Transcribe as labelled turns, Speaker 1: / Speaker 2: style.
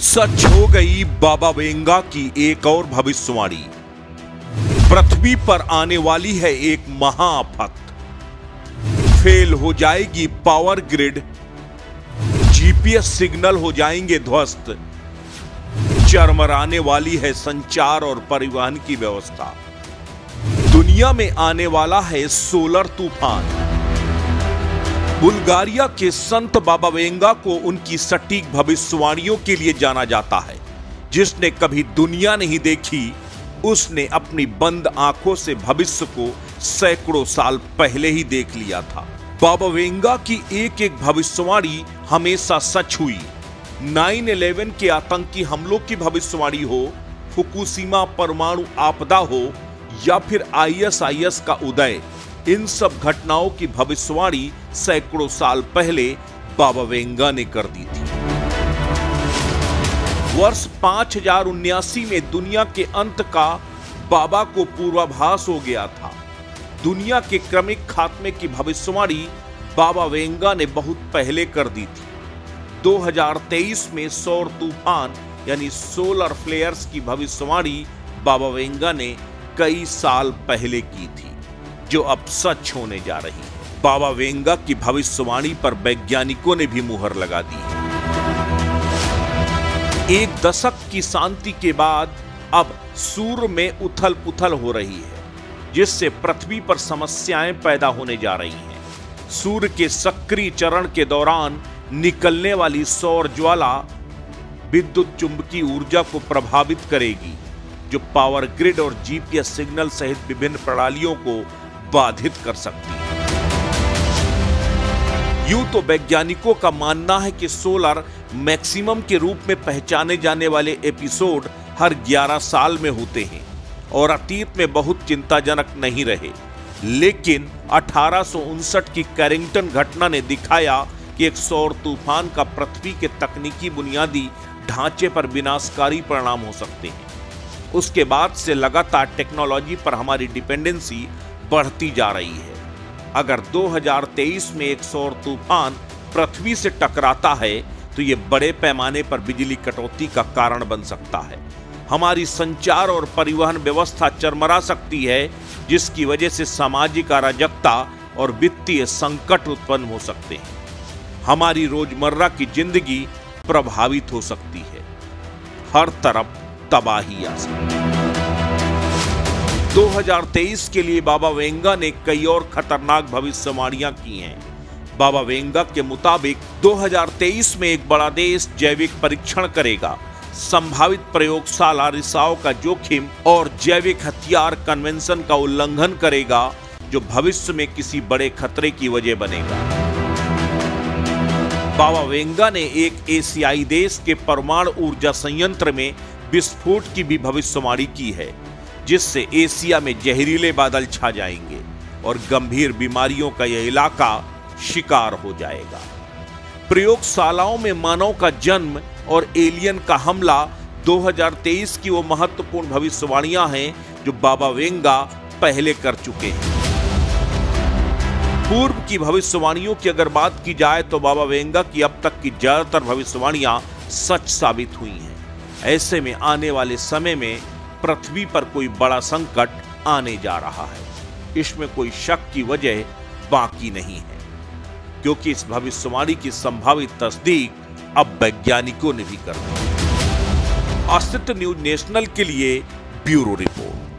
Speaker 1: सच हो गई बाबा वेंगा की एक और भविष्यवाणी। पृथ्वी पर आने वाली है एक महाआफत फेल हो जाएगी पावर ग्रिड, जीपीएस सिग्नल हो जाएँगे ध्वस्त। चरमराने वाली है संचार और परिवहन की व्यवस्था। दुनिया में आने वाला है सोलर तूफ़ान। बुल्गारिया के संत बाबा वेंगा को उनकी सटीक भविष्यवाणियों के लिए जाना जाता है। जिसने कभी दुनिया नहीं देखी, उसने अपनी बंद आँखों से भविष्य को सैकड़ों साल पहले ही देख लिया था। बाबा वेंगा की एक एक भविष्यवाणी हमेशा सच हुई। 9/11 के आतंकी हमलों की भविष्यवाणी हो, फुकुशिमा परमाणु आपदा हो, या फिर आईएसआईएस का उदय। इन सब घटनाओं की भविष्यवाणी सैकड़ों साल पहले बाबा वेंगा ने कर दी थी। वर्ष पाँच हज़ार उन्यासी में दुनिया के अंत का बाबा को पूर्वाभास हो गया था। दुनिया के क्रमिक खात्मे की भविष्यवाणी बाबा वेंगा ने बहुत पहले कर दी थी। 2023 में सौर तूफ़ान, यानी सोलर फ्लेयर्स की भविष्यवाणी बाबा वेंगा ने कई साल पहले की थी। जो अब सच होने जा रही है। बाबा वेंगा की भविष्यवाणी पर वैज्ञानिकों ने भी मुहर लगा दी है। एक दशक की शांति के बाद अब सूर्य में उथल पुथल हो रही है, जिससे पृथ्वी पर समस्याएँ पैदा होने जा रही हैं। सूर्य के सक्रिय चरण के दौरान निकलने वाली सौर ज्वाला विद्युत चुंबकीय ऊर्जा को प्रभावित करेगी, जो पावर ग्रिड और जीपीएस सिग्नल सहित विभिन्न प्रणालियों को बाधित कर सकती है। यूँ तो वैज्ञानिकों का मानना है कि सोलर मैक्सिमम के रूप में पहचाने जाने वाले एपिसोड हर 11 साल में होते हैं और अतीत में बहुत चिंताजनक नहीं रहे। लेकिन अठारह की कैरिंगटन घटना ने दिखाया कि एक सौर तूफ़ान का पृथ्वी के तकनीकी बुनियादी ढांचे पर विनाशकारी परिणाम हो सकते हैं। उसके बाद से लगातार टेक्नोलॉजी पर हमारी डिपेंडेंसी बढ़ती जा रही है। अगर 2023 में एक सौर तूफ़ान पृथ्वी से टकराता है तो ये बड़े पैमाने पर बिजली कटौती का कारण बन सकता है। हमारी संचार और परिवहन व्यवस्था चरमरा सकती है, जिसकी वजह से सामाजिक अराजकता और वित्तीय संकट उत्पन्न हो सकते हैं। हमारी रोज़मर्रा की ज़िंदगी प्रभावित हो सकती है। हर तरफ़ तबाही आ सकती है। 2023 के लिए बाबा वेंगा ने कई और खतरनाक भविष्यवाणियाँ की हैं। बाबा वेंगा के मुताबिक 2023 में एक बड़ा देश जैविक परीक्षण करेगा। संभावित प्रयोगशाला रिसाव का जोखिम और जैविक हथियार कन्वेंशन का उल्लंघन करेगा, जो भविष्य में किसी बड़े खतरे की वजह बनेगा। बाबा वेंगा ने एक एशियाई देश के परमाणु ऊर्जा संयंत्र में विस्फोट की भी भविष्यवाणी की है। जिससे एशिया में जहरीले बादल छा जाएँगे और गंभीर बीमारियों का यह इलाका शिकार हो जाएगा। प्रयोगशालाओं में मानव का जन्म और एलियन का हमला 2023 की वो महत्वपूर्ण भविष्यवाणियाँ हैं जो बाबा वेंगा पहले कर चुके हैं। पूर्व की भविष्यवाणियों की अगर बात की जाए तो बाबा वेंगा की अब तक की ज़्यादातर भविष्यवाणियाँ सच साबित हुई हैं। ऐसे में आने वाले समय में पृथ्वी पर कोई बड़ा संकट आने जा रहा है। इसमें कोई शक की वजह बाकी नहीं है, क्योंकि इस भविष्यवाणी की संभावित तस्दीक अब वैज्ञानिकों ने भी कर दी। अस्तित्व न्यूज़ नेशनल के लिए ब्यूरो रिपोर्ट।